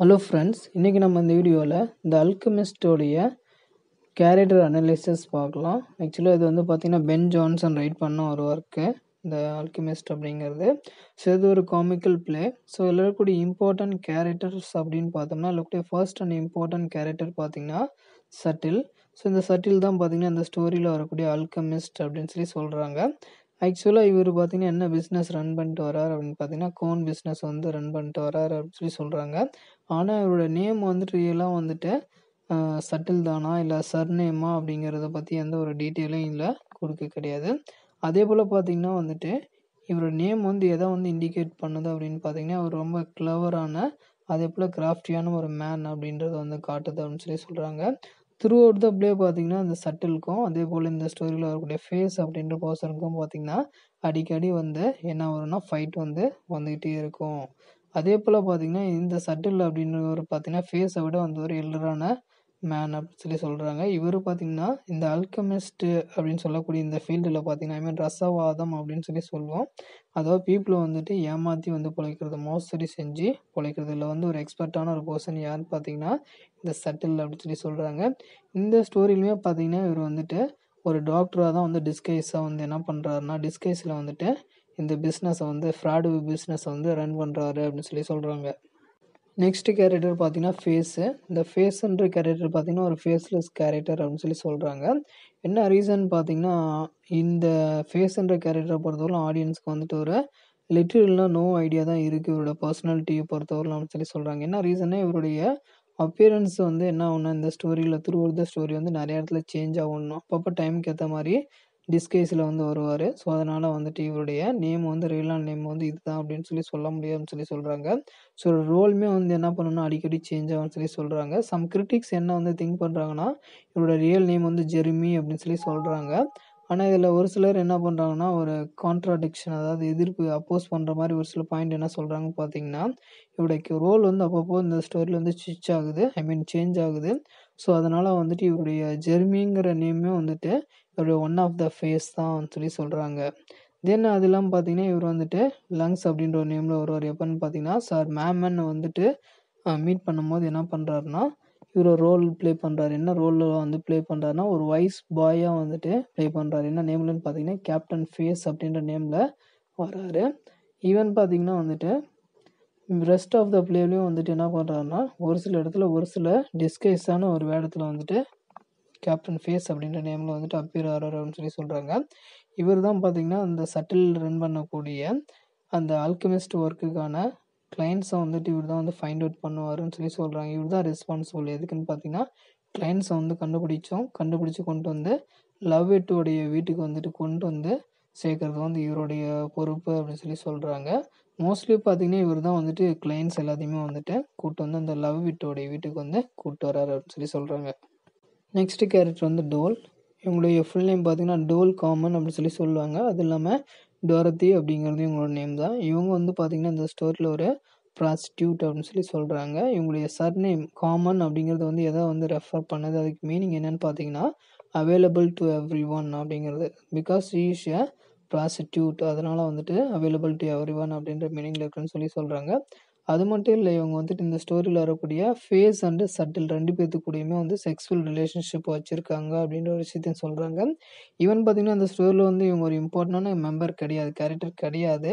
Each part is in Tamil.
ஹலோ ஃப்ரெண்ட்ஸ் இன்றைக்கி நம்ம இந்த வீடியோவில் இந்த அல்கமிஸ்டோடைய கேரக்டர் அனலைசிஸ் பார்க்கலாம். ஆக்சுவலாக இது வந்து பார்த்திங்கன்னா பென் ஜான்சன் ரைட் பண்ண ஒரு ஒர்க்கு இந்த அல்கமிஸ்ட் அப்படிங்கிறது. ஸோ இது ஒரு காமிக்கல் ப்ளே ஸோ இதில் இருக்கக்கூடிய இம்பார்ட்டன்ட் கேரக்டர்ஸ் அப்படின்னு பார்த்தோம்னா இதில் ஃபர்ஸ்ட் அண்ட் இம்பார்ட்டன்ட் கேரக்டர் பார்த்திங்கன்னா சட்டில் ஸோ இந்த சட்டில் தான் பார்த்திங்கன்னா இந்த ஸ்டோரியில் வரக்கூடிய அல்கமிஸ்ட் அப்படின்னு சொல்லி சொல்கிறாங்க ஆக்சுவலாக இவர் பார்த்தீங்கன்னா என்ன பிஸ்னஸ் ரன் பண்ணிட்டு வரார் அப்படின்னு பார்த்தீங்கன்னா கோன் பிஸ்னஸ் வந்து ரன் பண்ணிட்டு வரார் அப்படின்னு சொல்லி சொல்கிறாங்க ஆனால் இவரோட நேம் வந்துட்டு ரியலாக வந்துட்டு சட்டில் தானா இல்லை சர்நேமா அப்படிங்கிறத பற்றி எந்த ஒரு டீட்டெயிலும் இல்லை கொடுக்க கிடையாது. அதே போல் பார்த்தீங்கன்னா வந்துட்டு இவரோட நேம் வந்து எதை வந்து இண்டிகேட் பண்ணுது அப்படின்னு பார்த்தீங்கன்னா அவர் ரொம்ப கிளவரான அதே போல் கிராஃப்டியான ஒரு மேன் அப்படின்றத வந்து காட்டுது அப்படின்னு சொல்லி சொல்கிறாங்க த்ரூ அவுட் த ப்ளே பார்த்தீங்கன்னா அந்த சட்டிலுக்கும் அதே போல் இந்த ஸ்டோரியில் வரக்கூடிய ஃபேஸ் அப்படின்ற பர்சனுக்கும் பார்த்தீங்கன்னா அடிக்கடி வந்து என்ன வரும்னா ஃபைட் வந்து வந்துக்கிட்டே இருக்கும். அதே போல் பார்த்தீங்கன்னா இந்த சட்டில் அப்படின்ற ஒரு பார்த்தீங்கன்னா ஃபேஸை விட வந்து ஒரு எல்லரான மேன் அப்படின்னு சொல்லி சொல்கிறாங்க இவர் பார்த்தீங்கன்னா இந்த அல்கமிஸ்ட்டு அப்படின்னு சொல்லக்கூடிய இந்த ஃபீல்டில் பார்த்தீங்கன்னா ஐ மீன் ரசவாதம் அப்படின்னு சொல்லி சொல்லுவோம். அதாவது பீப்புளை வந்துட்டு ஏமாற்றி வந்து பிழைக்கிறது மோசடி செஞ்சு பிழைக்கிறதுல வந்து ஒரு எக்ஸ்பர்ட்டான ஒரு பர்சன் யாருன்னு பார்த்தீங்கன்னா இந்த சட்டில் அப்படின்னு சொல்லி சொல்கிறாங்க இந்த ஸ்டோரியிலுமே பார்த்தீங்கன்னா இவர் வந்துட்டு ஒரு டாக்டராக தான் வந்து டிஸ்கைஸாக வந்து என்ன பண்ணுறாருன்னா டிஸ்கைஸில் வந்துட்டு இந்த பிஸ்னஸை வந்து ஃப்ராடு பிஸ்னஸை வந்து ரன் பண்ணுறாரு அப்படின்னு சொல்லி சொல்கிறாங்க நெக்ஸ்ட் கேரக்டர் பார்த்தீங்கன்னா ஃபேஸு இந்த ஃபேஸுன்ற கேரக்டர் பார்த்தீங்கன்னா ஒரு ஃபேஸ்லெஸ் கேரக்டர் அப்படின்னு சொல்லி சொல்கிறாங்க என்ன ரீசன் பார்த்தீங்கன்னா இந்த ஃபேஸுன்ற கேரக்டரை பொறுத்தவரை ஆடியன்ஸ்க்கு வந்துட்டு ஒரு லிட்டரலாக நோ ஐடியா தான் இருக்குது இவரோட பர்சனாலிட்டியை பொறுத்தவரை அப்படின்னு சொல்லி சொல்கிறாங்க என்ன ரீசனே இவருடைய அப்பியரன்ஸ் வந்து என்ன ஆகும்னா இந்த ஸ்டோரியில் த்ரூ த ஸ்டோரி வந்து நிறைய இடத்துல சேஞ்ச் ஆகணும் அப்பப்போ டைமுக்கு ஏற்ற மாதிரி டிஸ்கைஸில் வந்து வருவார். ஸோ அதனால் வந்துட்டு இவருடைய நேம் வந்து ரியலான நேம் வந்து இதுதான் அப்படின்னு சொல்லி சொல்ல முடியாதுன்னு சொல்லி சொல்கிறாங்க ஸோ ரோலுமே வந்து என்ன பண்ணணும்னா அடிக்கடி சேஞ்ச் ஆகும்னு சொல்லி சொல்கிறாங்க சம் கிரிட்டிக்ஸ் என்ன வந்து திங்க் பண்ணுறாங்கன்னா இவரோட ரியல் நேம் வந்து ஜெர்மி அப்படின்னு சொல்லி சொல்கிறாங்க ஆனால் இதில் ஒரு சிலர் என்ன பண்ணுறாங்கன்னா ஒரு கான்ட்ராடிக்ஷன் அதாவது எதிர்ப்பு அப்போஸ் பண்ணுற மாதிரி ஒரு சில பாயிண்ட் என்ன சொல்கிறாங்க பார்த்தீங்கன்னா இவருடைய ரோல் வந்து அப்பப்போ இந்த ஸ்டோரியில் வந்து ஸ்விட்ச் ஆகுது. ஐ மீன் சேஞ்ச் ஆகுது. ஸோ அதனால் வந்துட்டு இவருடைய ஜெர்மிங்கிற நேமே வந்துட்டு இவருடைய ஒன் ஆஃப் த ஃபேஸ் தான் சொல்லி சொல்கிறாங்க தென் அது இல்லாமல் பார்த்தீங்கன்னா இவர் வந்துட்டு லங்ஸ் அப்படின்ற ஒரு நேமில் வருவார். எப்போன்னு பார்த்தீங்கன்னா சார் மேமன் வந்துட்டு மீட் பண்ணும்போது என்ன பண்ணுறாருன்னா இவர் ரோல் ப்ளே பண்ணுறாரு என்ன ரோலில் வந்து ப்ளே பண்ணுறாருனா ஒரு வைஸ் பாயாக வந்துட்டு ப்ளே பண்ணுறாரு என்ன நேம்லன்னு பார்த்தீங்கன்னா கேப்டன் ஃபேஸ் அப்படின்ற நேமில் வராரு. ஈவன் பார்த்தீங்கன்னா வந்துட்டு ரெஸ்ட் ஆஃப் த பிளேலையும் வந்துட்டு என்ன பண்ணுறாருன்னா ஒரு சில இடத்துல ஒரு சில டிஸ்கைஸான ஒரு வேடத்தில் வந்துட்டு கேப்டன் ஃபேஸ் அப்படின்ற நேமில் வந்துட்டு அப்பியர் ஆகிறார் அப்படின்னு சொல்லி சொல்கிறாங்க இவர் தான் பார்த்தீங்கன்னா அந்த சட்டில் ரன் பண்ணக்கூடிய அந்த அல்கமிஸ்ட் ஒர்க்குக்கான கிளைண்ட்ஸை வந்துட்டு இவர் தான் வந்து ஃபைண்ட் அவுட் பண்ணுவாருன்னு சொல்லி சொல்கிறாங்க இவர் தான் ரெஸ்பான்சிபிள் எதுக்குன்னு பார்த்தீங்கன்னா கிளைண்ட்ஸை வந்து கண்டுபிடிச்சோம். கண்டுபிடிச்சி கொண்டு வந்து லவ் எட்டுடைய வீட்டுக்கு வந்துட்டு கொண்டு வந்து சேர்க்கறது வந்து இவருடைய பொறுப்பு அப்படின்னு சொல்லி சொல்கிறாங்க மோஸ்ட்லி பார்த்தீங்கன்னா இவர் தான் வந்துட்டு கிளைண்ட்ஸ் எல்லாத்தையுமே வந்துட்டு கூப்பிட்டு வந்து அந்த லவ் விட்டோடைய வீட்டுக்கு வந்து கூப்பிட்டு வராரு அப்படின்னு சொல்லி சொல்கிறாங்க நெக்ஸ்ட் கேரக்டர் வந்து டோல். இவங்களுடைய ஃபுல் நேம் பார்த்தீங்கன்னா டோல் காமன் அப்படின்னு சொல்லி சொல்லுவாங்க. அது இல்லாமல் டோரத்தி அப்படிங்கிறது இவங்களோட நேம் தான். இவங்க வந்து பார்த்திங்கன்னா இந்த ஸ்டோரியில் ஒரு ப்ராஸ்டியூட் அப்படின்னு சொல்லி சொல்கிறாங்க இவங்களுடைய சர்நேம் காமன் அப்படிங்கிறது வந்து எதை வந்து ரெஃபர் பண்ணது அதுக்கு மீனிங் என்னென்னு பார்த்தீங்கன்னா அவைலபிள் டு எவ்ரி ஒன் அப்படிங்கிறது பிகாஸ் ஈஸ் எ ப்ராஸ்டியூட் அதனால் வந்துட்டு அவைலபிள் டு எவ்ரி ஒன் அப்படின்ற மீனிங்கில் இருக்குன்னு சொல்லி சொல்கிறாங்க அது மட்டும் இல்லை இவங்க வந்துட்டு இந்த ஸ்டோரியில் வரக்கூடிய ஃபேஸ் அண்டு சட்டில் ரெண்டு பேர்த்துக்கூடையுமே வந்து செக்ஸுவல் ரிலேஷன்ஷிப் வச்சுருக்காங்க அப்படின்ற ஒரு விஷயத்தையும் சொல்கிறாங்க ஈவன் பார்த்திங்கன்னா அந்த ஸ்டோரியில் வந்து இவங்க ஒரு இம்பார்ட்டண்டான மெம்பர் கிடையாது கேரக்டர் கிடையாது.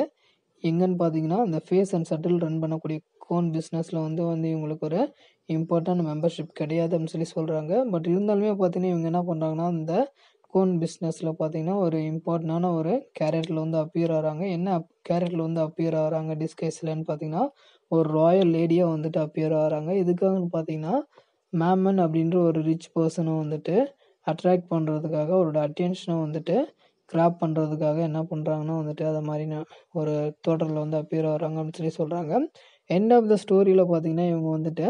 எங்கன்னு பார்த்தீங்கன்னா அந்த ஃபேஸ் அண்ட் சட்டில் ரன் பண்ணக்கூடிய கோன் பிஸ்னஸில் வந்து வந்து இவங்களுக்கு ஒரு இம்பார்ட்டன்ட் மெம்பர்ஷிப் கிடையாது அப்படின்னு சொல்லி சொல்கிறாங்க பட் இருந்தாலுமே பார்த்தீங்கன்னா இவங்க என்ன பண்ணுறாங்கன்னா இந்த கோன் பிஸ்னஸில் பார்த்தீங்கன்னா ஒரு இம்பார்ட்டண்டான ஒரு கேரக்டரில் வந்து அப்பியர் ஆகிறாங்க. என்ன கேரக்டரில் வந்து அப்பியர் ஆகிறாங்க டிஸ்கைஸ்லன்னு பார்த்தீங்கன்னா ஒரு ராயல் லேடியாக வந்துட்டு அப்பியர் ஆகிறாங்க. எதுக்காகன்னு பார்த்தீங்கன்னா மேமன் அப்படின்ற ஒரு ரிச் பர்சனை வந்துட்டு அட்ராக்ட் பண்ணுறதுக்காக அவரோட அட்டென்ஷனை வந்துட்டு கிராப் பண்ணுறதுக்காக என்ன பண்ணுறாங்கன்னா வந்துட்டு அதை மாதிரி ஒரு தோட்டத்தில் வந்து அப்பியர் ஆகிறாங்க அப்படின்னு சொல்லி சொல்கிறாங்க எண்ட் ஆஃப் த ஸ்டோரியில் பார்த்தீங்கன்னா இவங்க வந்துட்டு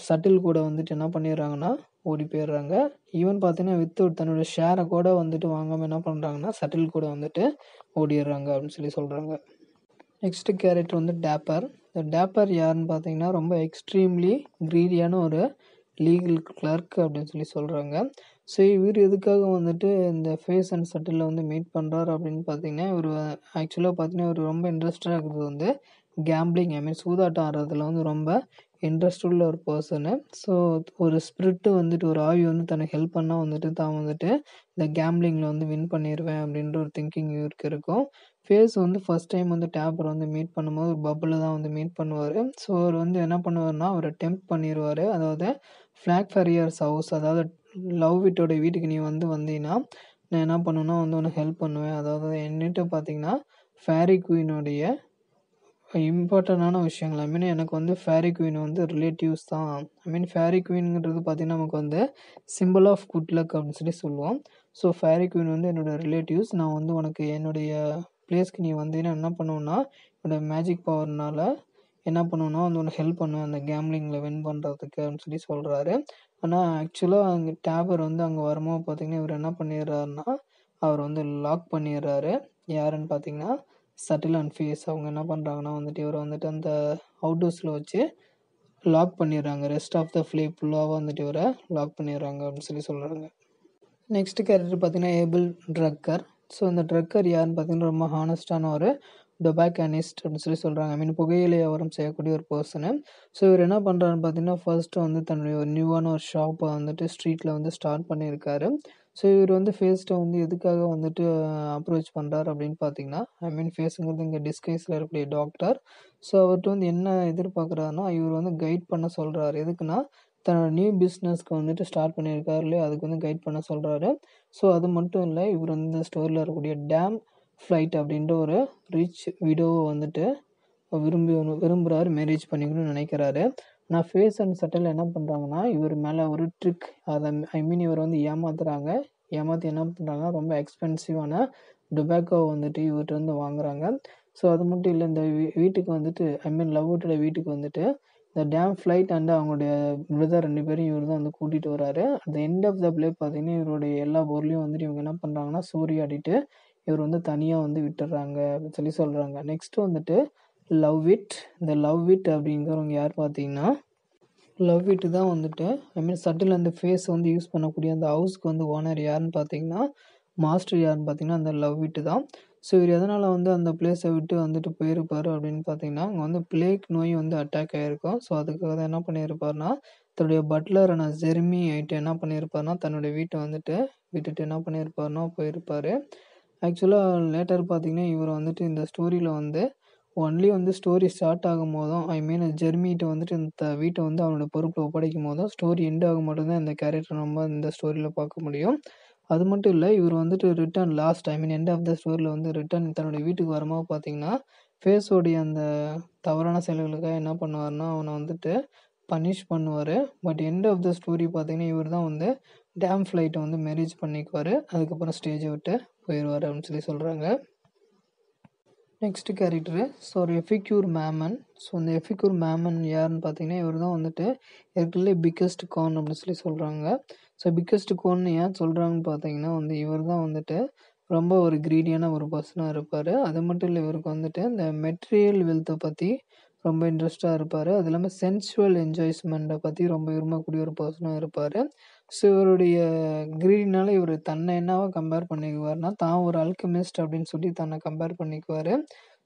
சட்டில் கூட வந்துட்டு என்ன பண்ணிடுறாங்கன்னா ஓடி போயிடுறாங்க. ஈவன் பார்த்தீங்கன்னா வித்தவுட் தன்னோட ஷேரை கூட வந்துட்டு வாங்காமல் என்ன பண்ணுறாங்கன்னா சட்டில் கூட வந்துட்டு ஓடிடுறாங்க அப்படின்னு சொல்லி சொல்கிறாங்க நெக்ஸ்ட் கேரக்டர் வந்து டேப்பர் இந்த டேப்பர் யாருன்னு பார்த்தீங்கன்னா ரொம்ப எக்ஸ்ட்ரீம்லி க்ரீடியான ஒரு லீகல் கிளர்க் அப்படின்னு சொல்லி சொல்கிறாங்க ஸோ இவர் எதுக்காக வந்துட்டு இந்த ஃபேஸ் அண்ட் சட்டிலில் வந்து மீட் பண்ணுறாரு அப்படின்னு பார்த்தீங்கன்னா இவர் ஆக்சுவலாக பார்த்தீங்கன்னா இவர் ரொம்ப இன்ட்ரெஸ்டாக இருக்கிறது வந்து கேம்பிளிங் ஐ மீன் சூதாட்டம் ஆடுறதுல வந்து ரொம்ப இன்ட்ரெஸ்ட் உள்ள ஒரு பர்சனு ஸோ ஒரு ஸ்பிரிட்டு வந்துட்டு ஒரு ஆவி வந்து தனக்கு ஹெல்ப் பண்ணால் வந்துட்டு தான் வந்துட்டு இந்த கேம்பிளிங்கில் வந்து வின் பண்ணிடுவேன் அப்படின்ற ஒரு திங்கிங் இவருக்கு இருக்கும். ஃபேஸ் வந்து ஃபர்ஸ்ட் டைம் வந்து டேப்பர் வந்து மீட் பண்ணும்போது ஒரு பப்பில் தான் வந்து மீட் பண்ணுவார். ஸோ அவர் வந்து என்ன பண்ணுவார்னா அவரை டெம்ப் பண்ணிடுவார் அதாவது ஃப்ளாக் ஃபெரியர்ஸ் ஹவுஸ் அதாவது லவ் விட்டோடைய வீட்டுக்கு நீ வந்து வந்தீங்கன்னா நான் என்ன பண்ணுவேன்னா வந்து உனக்கு ஹெல்ப் பண்ணுவேன். அதாவது என்னிட்ட பார்த்தீங்கன்னா ஃபேரி குயினுடைய இம்பார்ட்டண்டான விஷயங்கள். ஐ மீன் எனக்கு வந்து ஃபேரி குயின் வந்து ரிலேட்டிவ்ஸ் தான். ஐ மீன் ஃபேரி குயின்ங்கிறது பார்த்தீங்கன்னா நமக்கு வந்து சிம்பிள் ஆஃப் குட் லக் அப்படின்னு சொல்லி சொல்லுவோம். ஸோ ஃபேரி குயின் வந்து என்னோடய ரிலேட்டிவ்ஸ் நான் வந்து உனக்கு என்னுடைய பிளேஸ்க்கு நீ வந்தீங்கன்னா என்ன பண்ணுவேன்னா என்னோட மேஜிக் பவர்னால என்ன பண்ணுவேன்னா வந்து உனக்கு ஹெல்ப் பண்ணுவேன். அந்த கேம்லிங்கில் வின் பண்ணுறதுக்கு அப்படின்னு சொல்லி சொல்கிறாரு ஆனால் ஆக்சுவலாக அங்கே டேபர் வந்து அங்கே வரும்போது பார்த்தீங்கன்னா இவர் என்ன பண்ணிடுறாருன்னா அவர் வந்து லாக் பண்ணிடுறாரு. யாருன்னு பார்த்தீங்கன்னா சட்டில் அண்ட் ஃபேஸ் அவங்க என்ன பண்ணுறாங்கன்னா வந்துட்டு இவர் வந்துட்டு அந்த அவுட்டோர்ஸில் வச்சு லாக் பண்ணிடுறாங்க. ரெஸ்ட் ஆஃப் த ஃப்ளே ஃபுல்லாக வந்துட்டு இவரை லாக் பண்ணிடுறாங்க அப்படின்னு சொல்லி சொல்கிறாங்க நெக்ஸ்ட் கேரக்டர் பார்த்தீங்கன்னா ஏபிள் ட்ரக்கர் ஸோ இந்த ட்ரக்கர் யாருன்னு பார்த்தீங்கன்னா ரொம்ப ஹானஸ்டான ஒரு டொபாக்கானிஸ்ட் அப்படின்னு சொல்லி சொல்கிறாங்க ஐ மீன் புகையிலை வியாபாரம் செய்யக்கூடிய ஒரு பர்சனு ஸோ இவர் என்ன பண்ணுறாருன்னு பார்த்தீங்கன்னா ஃபர்ஸ்ட்டு வந்து தன்னுடைய ஒரு நியூவான ஒரு ஷாப்பை வந்துட்டு ஸ்ட்ரீட்டில் வந்து ஸ்டார்ட் பண்ணியிருக்காரு. ஸோ இவர் வந்து ஃபேஸ்ட்டை வந்து எதுக்காக வந்துட்டு அப்ரோச் பண்ணுறாரு அப்படின்னு பார்த்தீங்கன்னா ஐ மீன் ஃபேஸுங்கிறது இங்கே டிஸ்கைஸில் இருக்கக்கூடிய டாக்டர் ஸோ அவர்கிட்ட வந்து என்ன எதிர்பார்க்குறாருன்னா இவர் வந்து கைட் பண்ண சொல்கிறாரு எதுக்குன்னா தன்னோட நியூ பிஸ்னஸ்க்கு வந்துட்டு ஸ்டார்ட் பண்ணியிருக்காரு இல்லையா? அதுக்கு வந்து கைட் பண்ண சொல்கிறாரு ஸோ அது மட்டும் இல்லை இவர் வந்து ஸ்டோரில் ஸ்டோரியில் இருக்கக்கூடிய டேம் ஃப்ளைட் அப்படின்ற ஒரு ரிச் விடோவை வந்துட்டு விரும்பி விரும்புகிறாரு மேரேஜ் பண்ணிக்கணும்னு நினைக்கிறாரு. ஆனால் ஃபேஸ் அண்ட் சட்டில் என்ன பண்ணுறாங்கன்னா இவர் மேலே ஒரு ட்ரிக் அதை ஐ மீன் இவர் வந்து ஏமாத்துறாங்க. ஏமாற்றி என்ன பண்ணுறாங்கன்னா ரொம்ப எக்ஸ்பென்சிவான டொபாக்கோ வந்துட்டு இவர்கிட்ட வந்து வாங்குறாங்க. ஸோ அது மட்டும் இல்லை இந்த வீட்டுக்கு வந்துட்டு ஐ மீன் லவ் லவ்வோட வீட்டுக்கு வந்துட்டு இந்த டேம் ஃப்ளைட் அண்ட் அவங்களுடைய பிரதர் ரெண்டு பேரும் இவர் தான் வந்து கூட்டிகிட்டு வராரு. அந்த எண்ட் ஆஃப் த பிளே பார்த்தீங்கன்னா இவருடைய எல்லா பொருளையும் வந்துட்டு இவங்க என்ன பண்ணுறாங்கன்னா சூரிய அடிட்டு இவர் வந்து தனியாக வந்து விட்டுறாங்க அப்படின்னு சொல்லி சொல்கிறாங்க நெக்ஸ்ட் வந்துட்டு லவ் இட் இந்த லவ் இட் அப்படிங்கிறவங்க யார் பார்த்தீங்கன்னா லவ் இட் தான் வந்துட்டு ஐ மீன் சட்டில் அந்த ஃபேஸ் வந்து யூஸ் பண்ணக்கூடிய அந்த ஹவுஸ்க்கு வந்து ஓனர் யாருன்னு பார்த்தீங்கன்னா மாஸ்டர் யாருன்னு பார்த்தீங்கன்னா அந்த லவ் இட்டு தான். ஸோ இவர் எதனால் வந்து அந்த பிளேஸை விட்டு வந்துட்டு போயிருப்பார் அப்படின்னு பார்த்தீங்கன்னா அங்கே வந்து பிளேக் நோய் வந்து அட்டாக் ஆகிருக்கும் ஸோ அதுக்காக தான் என்ன பண்ணியிருப்பார்னா தன்னுடைய பட்லரான ஜெர்மி ஆகிட்டு என்ன பண்ணியிருப்பார்னா தன்னுடைய வீட்டை வந்துட்டு விட்டுட்டு என்ன பண்ணியிருப்பார்னா போயிருப்பார். ஆக்சுவலாக லேட்டர் பார்த்தீங்கன்னா இவர் வந்துட்டு இந்த ஸ்டோரியில் வந்து ஒன்லி வந்து ஸ்டோரி ஸ்டார்ட் ஆகும் போதும் ஐ மீன் ஜெர்மிகிட்ட வந்துட்டு இந்த வீட்டை வந்து அவனோட பொறுப்பில் ஒப்படைக்கும் போதும் ஸ்டோரி எண்ட் ஆகும் மட்டும்தான் இந்த கேரக்டர் நம்ம இந்த ஸ்டோரியில் பார்க்க முடியும். அது மட்டும் இல்லை இவர் வந்துட்டு return last I mean end of the ஸ்டோரியில் வந்து ரிட்டர்ன் தன்னுடைய வீட்டுக்கு வரும்போது பார்த்தீங்கன்னா ஃபேஸோடைய அந்த தவறான செயல்களுக்காக என்ன பண்ணுவார்னா அவனை வந்துட்டு பனிஷ் பண்ணுவார். But end of the story பார்த்தீங்கன்னா இவர் தான் வந்து டேம் ஃப்ளைட்டை வந்து மேரேஜ் பண்ணிக்குவார். அதுக்கப்புறம் ஸ்டேஜை விட்டு போயிடுவார் அப்படின்னு சொல்லி சொல்கிறாங்க நெக்ஸ்ட் கேரக்டரு ஸோ ஒரு எஃபிக்யூர் மேமன் ஸோ இந்த எஃபிக்யூர் மேமன் யாருன்னு பார்த்தீங்கன்னா இவர் தான் வந்துட்டு இருக்கிறதுலே பிக்கஸ்ட் கான் அப்படின்னு சொல்லி சொல்கிறாங்க ஸோ பிக்கஸ்ட் கோன்னு ஏன் சொல்கிறாங்கன்னு பார்த்தீங்கன்னா வந்து இவர் தான் வந்துட்டு ரொம்ப ஒரு க்ரீடியான ஒரு பர்சனாக இருப்பார். அது மட்டும் இல்லை இவருக்கு வந்துட்டு இந்த மெட்டீரியல் வெல்த்தை பற்றி ரொம்ப இன்ட்ரெஸ்டாக இருப்பார். அது இல்லாமல் சென்சுவல் என்ஜாய்ஸ்மெண்ட்டை பற்றி ரொம்ப விரும்பக்கூடிய ஒரு பர்சனாக இருப்பார். ஸோ இவருடைய கிரீடினால் இவர் தன்னை என்னவா கம்பேர் பண்ணிக்குவார்னா தான் ஒரு அல்கமிஸ்ட் அப்படின்னு சொல்லி தன்னை கம்பேர் பண்ணிக்குவார்.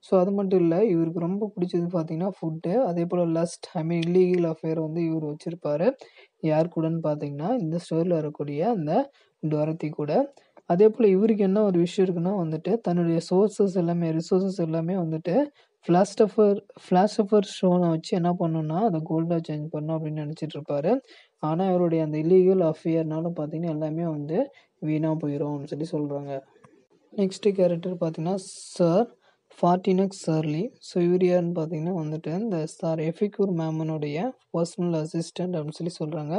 ஸோ அது மட்டும் இல்லை இவருக்கு ரொம்ப பிடிச்சது பார்த்தீங்கன்னா ஃபுட்டு அதே போல் lust I mean illegal affair வந்து இவர் வச்சுருப்பாரு. யார் கூடன்னு பார்த்தீங்கன்னா இந்த ஸ்டோரியில் வரக்கூடிய அந்த டொரத்தி கூட. அதே போல் இவருக்கு என்ன ஒரு விஷயம் இருக்குன்னா வந்துட்டு தன்னுடைய சோர்சஸ் எல்லாமே ரிசோர்ஸஸ் எல்லாமே வந்துட்டு ஃப்ளாஸ்டஃபர் ஃப்ளாஸ்டஃபர் ஸ்டோனை வச்சு என்ன பண்ணணும்னா அதை கோல்டாக சேஞ்ச் பண்ணணும் அப்படின்னு நினச்சிட்டு இருப்பாரு. ஆனால் இவருடைய அந்த இல்லீகல் அஃபேர்னால பார்த்தீங்கன்னா எல்லாமே வந்து வீணாக போயிடும் அப்படின்னு சொல்லி சொல்கிறாங்க நெக்ஸ்ட்டு கேரக்டர் பார்த்தீங்கன்னா சார் ஃபார்டினக்ஸ் சர்லி ஸோ இவர் யாருன்னு பார்த்தீங்கன்னா வந்துட்டு இந்த சார் எஃபிகூர் மேமனுடைய பர்சனல் அசிஸ்டண்ட் அப்படின்னு சொல்லி சொல்கிறாங்க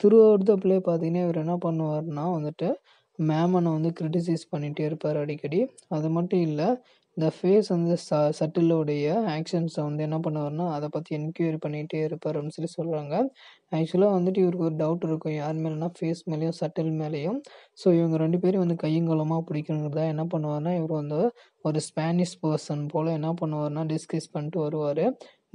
த்ரூ அவுட் த பிளே பார்த்தீங்கன்னா இவர் என்ன பண்ணுவார்னா வந்துட்டு மேமனை வந்து கிரிட்டிசைஸ் பண்ணிகிட்டே இருப்பார் அடிக்கடி. அது மட்டும் இல்லை இந்த ஃபேஸ் வந்து ச சட்டிலோடைய ஆக்ஷன்ஸை வந்து என்ன பண்ணுவார்னா அதை பற்றி என்கொயரி பண்ணிகிட்டே இருப்பார் அப்படின்னு சொல்லி சொல்கிறாங்க ஆக்சுவலாக வந்துட்டு இவருக்கு ஒரு டவுட் இருக்கும். யார் மேலேனா ஃபேஸ் மேலேயும் சட்டில் மேலேயும். ஸோ இவங்க ரெண்டு பேரும் வந்து கையங்கலமாக பிடிக்கணுங்கிறதா என்ன பண்ணுவார்னா இவர் வந்து ஒரு ஸ்பானிஷ் பர்சன் போல் என்ன பண்ணுவார்னா டிஸ்கஸ் பண்ணிட்டு வருவார்.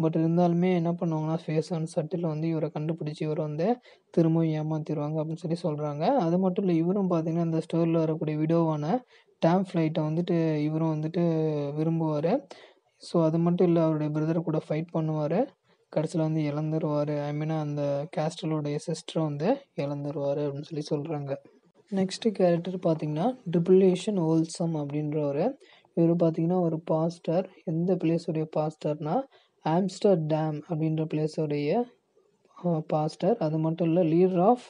பட் இருந்தாலுமே என்ன பண்ணுவாங்கன்னா ஃபேஸ் அண்ட் சட்டில் வந்து இவரை கண்டுபிடிச்சி இவரை வந்து திரும்பவும் ஏமாற்றிடுவாங்க அப்படின்னு சொல்லி சொல்கிறாங்க அது மட்டும் இல்லை இவரும் பார்த்தீங்கன்னா இந்த ஸ்டோரியில் வரக்கூடிய விடோவான டேம் ஃப்ளைட்டை வந்துட்டு இவரும் வந்துட்டு விரும்புவார். ஸோ அது மட்டும் இல்லை அவருடைய பிரதர் கூட ஃபைட் பண்ணுவார். கடைசியில் வந்து இழந்துருவார். ஐ மீன் அந்த கேஸ்டலோடைய சிஸ்டரை வந்து இழந்துருவார் அப்படின்னு சொல்லி சொல்கிறாங்க நெக்ஸ்ட்டு கேரக்டர் பார்த்தீங்கன்னா ட்ரிபிளேஷன் ஓல்சம் அப்படின்றவர். இவர் பார்த்தீங்கன்னா ஒரு பாஸ்டர் எந்த பிளேஸுடைய பாஸ்டர்னா ஆம்ஸ்டர் டேம் அப்படின்ற பிளேஸுடைய பாஸ்டர் அது மட்டும் இல்லை லீடர் ஆஃப்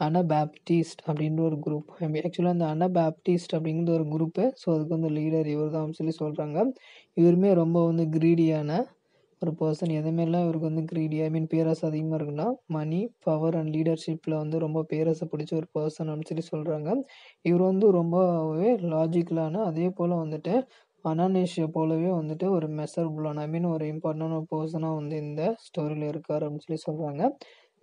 அனபேப்டிஸ்ட் அப்படின்ற ஒரு குரூப் ஆக்சுவலாக அந்த அனபேப்டிஸ்ட் அப்படிங்கிற ஒரு குரூப்பு ஸோ அதுக்கு வந்து லீடர் இவர் தான் சொல்லி சொல்கிறாங்க இவருமே ரொம்ப வந்து க்ரீடியான ஒரு பர்சன் எதுவுமேலாம் இவருக்கு வந்து கிரீடி ஐ மீன் பேரஸ் அதிகமாக இருக்குன்னா மணி பவர் அண்ட் லீடர்ஷிப்பில் வந்து ரொம்ப பேரஸை பிடிச்ச ஒரு பர்சன் அப்படின்னு சொல்லி சொல்கிறாங்க இவர் வந்து ரொம்பவே லாஜிக்கலான அதே போல் வந்துட்டு அனானேஷியா போலவே வந்துட்டு ஒரு மெசர்புளான ஐ மீன் ஒரு இம்பார்ட்டன்டான ஒரு பர்சனாக வந்து இந்த ஸ்டோரியில் இருக்கார் அப்படின்னு சொல்லி சொல்கிறாங்க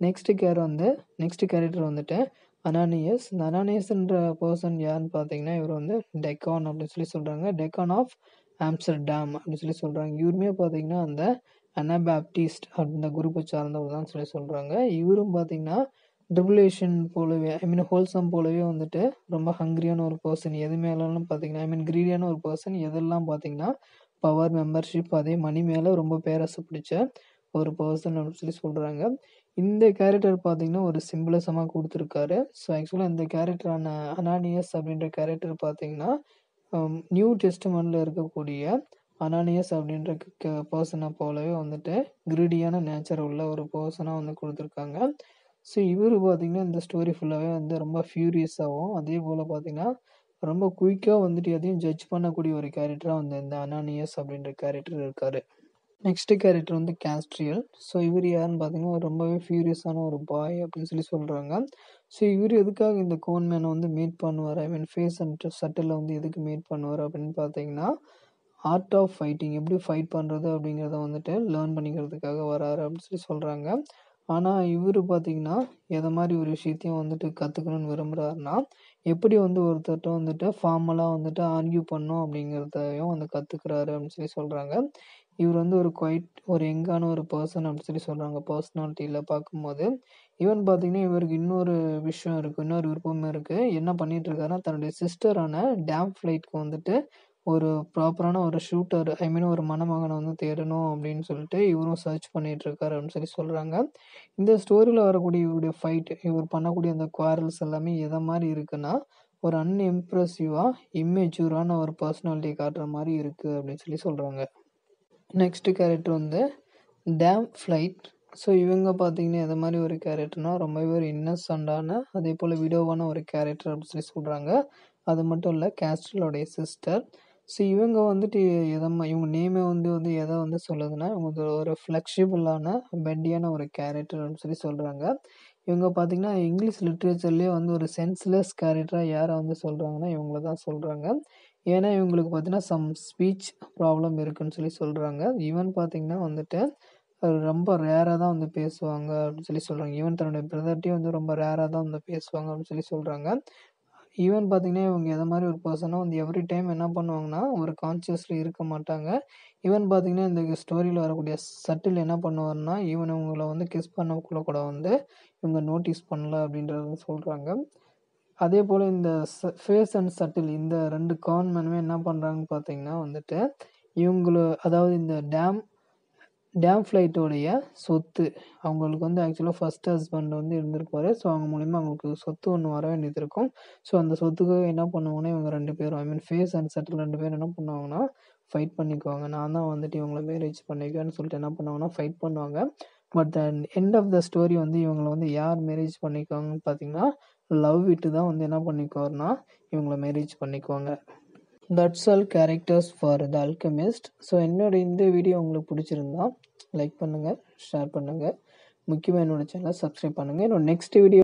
நெக்ஸ்ட்டு கேர் வந்து நெக்ஸ்ட் கேரக்டர் வந்துட்டு அனானியஸ் இந்த அனானியஸ்ன்ற பர்சன் யாருன்னு பார்த்தீங்கன்னா இவர் வந்து டெக்கான் அப்படின்னு சொல்லி சொல்கிறாங்க டெக்கான் ஆஃப் ஆம்ஸ்டர்டாம் அப்படின்னு சொல்லி சொல்கிறாங்க இவருமே பார்த்தீங்கன்னா அந்த அனபாப்டிஸ்ட் அந்த குரூப்பை சார்ந்தவர் தான் சொல்லி சொல்கிறாங்க இவரும் பார்த்தீங்கன்னா ட்ரிபுலேஷன் போலவே ஐ மீன் ஹோல்சம் போலவே வந்துட்டு ரொம்ப ஹங்க்ரியான ஒரு பர்சன் எது மேலாம் பார்த்தீங்கன்னா ஐ மீன் கிரீடியான ஒரு பர்சன் எதெல்லாம் பார்த்தீங்கன்னா பவர் மெம்பர்ஷிப் அதே மணி மேலே ரொம்ப பேரசை பிடிச்ச ஒரு பர்சன் அப்படின்னு சொல்லி சொல்கிறாங்க இந்த கேரக்டர் பார்த்தீங்கன்னா ஒரு சிம்பிளசமாக கொடுத்துருக்காரு. ஸோ ஆக்சுவலாக இந்த கேரக்டரான அனானியஸ் அப்படின்ற கேரக்டர் பார்த்தீங்கன்னா நியூ டெஸ்ட்மெண்டில் இருக்கக்கூடிய அனானியஸ் அப்படின்ற பர்சனை போலவே வந்துட்டு கிரீடியான நேச்சர் உள்ள ஒரு பர்சனாக வந்து கொடுத்துருக்காங்க. ஸோ இவர் பார்த்திங்கன்னா இந்த ஸ்டோரி ஃபுல்லாகவே வந்து ரொம்ப ஃபியூரியஸாகவும் அதே போல் பார்த்தீங்கன்னா ரொம்ப குயிக்காக வந்துட்டு எதையும் ஜட்ஜ் பண்ணக்கூடிய ஒரு கேரக்டராக வந்து இந்த அனானியஸ் அப்படின்ற கேரக்டர் இருக்கார். நெக்ஸ்ட்டு கேரக்டர் வந்து கேஸ்ட்ரியல் ஸோ இவர் யாருன்னு பார்த்தீங்கன்னா ரொம்பவே ஃபியூரியஸான ஒரு பாய் அப்படின்னு சொல்லி சொல்கிறாங்க ஸோ இவர் எதுக்காக இந்த கோன் மேனை வந்து மீட் பண்ணுவார்? I mean Face and Subtle வந்து எதுக்கு மீட் பண்ணுவார் அப்படின்னு பார்த்தீங்கன்னா ஆர்ட் ஆஃப் ஃபைட்டிங் எப்படி ஃபைட் பண்ணுறது அப்படிங்கிறத வந்துட்டு லேர்ன் பண்ணிக்கிறதுக்காக வராரு அப்படின்னு சொல்லி சொல்கிறாங்க ஆனால் இவர் பார்த்தீங்கன்னா எதை மாதிரி ஒரு விஷயத்தையும் வந்துட்டு கற்றுக்கணும்னு விரும்புகிறாருன்னா எப்படி வந்து ஒருத்தர்கிட்ட வந்துட்டு ஃபார்மலாக வந்துட்டு ஆர்கியூ பண்ணும் அப்படிங்கிறதையும் வந்து கற்றுக்குறாரு அப்படின்னு சொல்லி சொல்கிறாங்க இவர் வந்து ஒரு குவைட் ஒரு எங்கான ஒரு பர்சன் அப்படின்னு சொல்லி சொல்கிறாங்க பர்சனாலிட்டியில் பார்க்கும்போது. ஈவன் பார்த்தீங்கன்னா இவருக்கு இன்னொரு விஷயம் இருக்குது இன்னொரு விருப்பம் இருக்குது என்ன பண்ணிகிட்ருக்காருன்னா தன்னுடைய சிஸ்டரான டேம் ஃப்ளைட்க்கு வந்துட்டு ஒரு ப்ராப்பரான ஒரு ஷூட்டர் ஐ மீன் ஒரு மணமகனை வந்து தேடணும் அப்படின்னு சொல்லிட்டு இவரும் சர்ச் பண்ணிட்டு இருக்காரு அப்படின்னு சொல்லி சொல்கிறாங்க இந்த ஸ்டோரியில் வரக்கூடிய இவருடைய ஃபைட் இவர் பண்ணக்கூடிய அந்த குவாரல்ஸ் எல்லாமே எதை மாதிரி இருக்குன்னா ஒரு அன்இம்ப்ரெசிவாக இம்மெச்சூரான ஒரு பர்சனாலிட்டி காட்டுற மாதிரி இருக்குது அப்படின்னு சொல்லி சொல்கிறாங்க நெக்ஸ்ட் கேரக்டர் வந்து டேம் ஃப்ளைட் ஸோ இவங்க பார்த்தீங்கன்னா எது மாதிரி ஒரு கேரக்டர்னால் ரொம்பவே ஒரு இன்னசென்டான அதே போல் விடோவான ஒரு கேரக்டர் அப்படின்னு சொல்லி சொல்கிறாங்க அது மட்டும் இல்லை கேஸ்டலோடைய சிஸ்டர் ஸோ இவங்க வந்துட்டு எதம்மா இவங்க நேமே வந்து வந்து எதை வந்து சொல்லுதுன்னா இவங்க ஒரு ஃப்ளெக்சிபிளான பெண்டியான ஒரு கேரக்டர் அப்படின்னு சொல்லி சொல்கிறாங்க இவங்க பார்த்தீங்கன்னா இங்கிலீஷ் லிட்ரேச்சர்லேயே வந்து ஒரு சென்ஸ்லெஸ் கேரக்டராக யாரை வந்து சொல்கிறாங்கன்னா இவங்கள தான் சொல்கிறாங்க ஏன்னா இவங்களுக்கு பார்த்தீங்கன்னா சம் ஸ்பீச் ப்ராப்ளம் இருக்குதுன்னு சொல்லி சொல்கிறாங்க ஈவன் பார்த்தீங்கன்னா வந்துட்டு ரொம்ப ரேராக தான் வந்து பேசுவாங்க அப்படின்னு சொல்லி சொல்கிறாங்க ஈவன் தன்னுடைய பிரதர்ட்டையும் வந்து ரொம்ப ரேராக தான் வந்து பேசுவாங்க அப்படின்னு சொல்லி சொல்கிறாங்க ஈவன் பார்த்தீங்கன்னா இவங்க எதை மாதிரி ஒரு பர்சனாக வந்து எவ்ரி டைம் என்ன பண்ணுவாங்கன்னா ஒரு கான்சியஸில் இருக்க மாட்டாங்க. ஈவன் பார்த்தீங்கன்னா இந்த ஸ்டோரியில் வரக்கூடிய சட்டில் என்ன பண்ணுவார்னா ஈவன் இவங்களை வந்து கிஸ் பண்ணக்குள்ள கூட வந்து இவங்க நோட்டீஸ் பண்ணல அப்படின்றத சொல்கிறாங்க அதே போல் இந்த ஃபேஸ் அண்ட் சட்டில் இந்த ரெண்டு கான்மேனுமே என்ன பண்ணுறாங்கன்னு பார்த்தீங்கன்னா வந்துட்டு இவங்கள அதாவது இந்த டேம் டேம் ஃப்ளைட்டோடைய சொத்து. அவங்களுக்கு வந்து ஆக்சுவலாக ஃபஸ்ட் ஹஸ்பண்ட் வந்து இருந்திருப்பாரு. ஸோ அவங்க மூலிமா அவங்களுக்கு சொத்து ஒன்று வர வேண்டியது இருக்கும் ஸோ அந்த சொத்துக்கு என்ன பண்ணுவாங்கன்னா இவங்க ரெண்டு பேரும் I mean Face and Subtle ரெண்டு பேரும் என்ன பண்ணுவாங்கன்னா ஃபைட் பண்ணிக்குவாங்க. நான் தான் வந்துட்டு இவங்களை மேரேஜ் பண்ணிக்குவேன்னு சொல்லிட்டு என்ன பண்ணுவாங்கன்னா ஃபைட் பண்ணுவாங்க. But end of the story வந்து இவங்களை வந்து யார் மேரேஜ் பண்ணிக்குவாங்கன்னு பார்த்தீங்கன்னா லவ் விட்டு தான் வந்து என்ன பண்ணிக்குவாருன்னா இவங்கள மேரேஜ் பண்ணிக்குவாங்க. That's all characters for the Alchemist so என்னோட இந்த வீடியோ உங்களுக்கு பிடிச்சிருந்தா லைக் பண்ணுங்கள் ஷேர் பண்ணுங்கள் முக்கியமாக என்னோட சேனலை சப்ஸ்கிரைப் பண்ணுங்கள் என்னோட நெக்ஸ்ட் வீடியோ